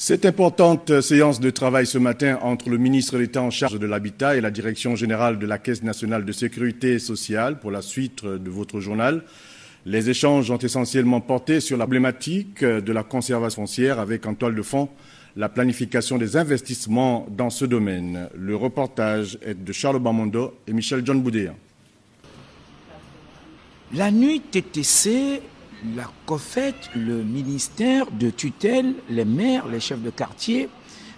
Cette importante séance de travail ce matin entre le ministre d'État en charge de l'habitat et la direction générale de la Caisse nationale de sécurité sociale pour la suite de votre journal. Les échanges ont essentiellement porté sur la problématique de la conservation foncière avec en toile de fond la planification des investissements dans ce domaine. Le reportage est de Charles Bamondo et Michel John Boudéa. La nuit TTC la COFET, le ministère de tutelle, les maires, les chefs de quartier,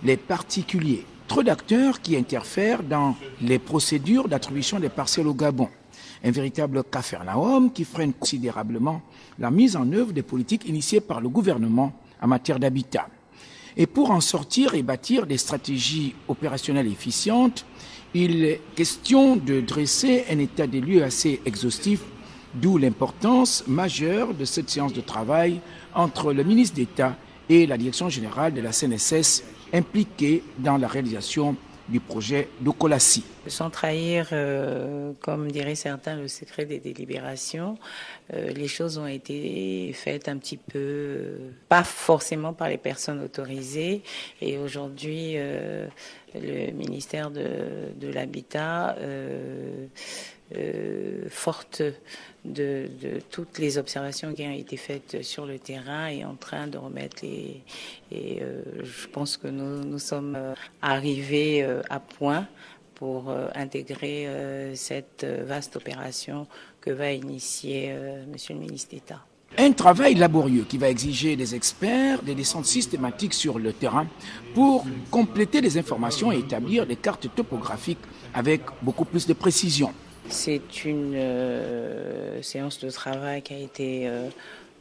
les particuliers. Trop d'acteurs qui interfèrent dans les procédures d'attribution des parcelles au Gabon. Un véritable cafarnaum qui freine considérablement la mise en œuvre des politiques initiées par le gouvernement en matière d'habitat. Et pour en sortir et bâtir des stratégies opérationnelles efficientes, il est question de dresser un état des lieux assez exhaustif D'où l'importance majeure de cette séance de travail entre le ministre d'État et la direction générale de la CNSS impliquée dans la réalisation du projet d'Okolassi. Sans trahir, euh, comme diraient certains, le secret des délibérations, euh, les choses ont été faites un petit peu, euh, pas forcément par les personnes autorisées. Et aujourd'hui, le ministère de, l'Habitat euh, forte de, toutes les observations qui ont été faites sur le terrain et en train de remettre les. Et euh, je pense que nous, nous sommes euh, arrivés à point pour intégrer cette vaste opération que va initier Monsieur le ministre d'État. Un travail laborieux qui va exiger des experts, des descentes systématiques sur le terrain pour compléter les informations et établir des cartes topographiques avec beaucoup plus de précision. C'est une euh, séance de travail qui a été euh,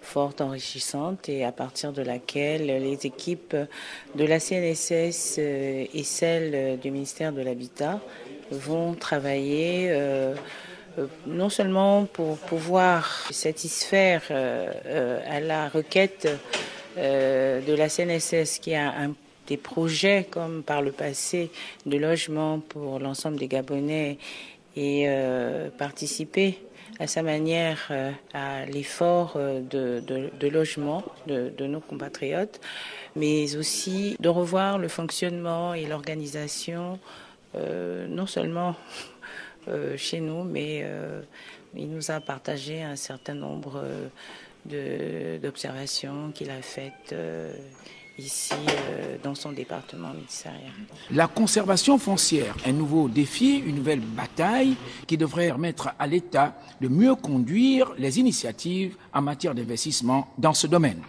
fort enrichissante et à partir de laquelle les équipes de la CNSS euh, et celles du ministère de l'Habitat vont travailler non seulement pour pouvoir satisfaire à la requête de la CNSS qui a des projets comme par le passé de logement pour l'ensemble des Gabonais et euh, participer à sa manière euh, à l'effort euh, de, logement de, nos compatriotes, mais aussi de revoir le fonctionnement et l'organisation, non seulement chez nous, mais il nous a partagé un certain nombre d'observations qu'il a faites ici euh, dans son département. La conservation foncière, un nouveau défi, une nouvelle bataille qui devrait permettre à l'État de mieux conduire les initiatives en matière d'investissement dans ce domaine.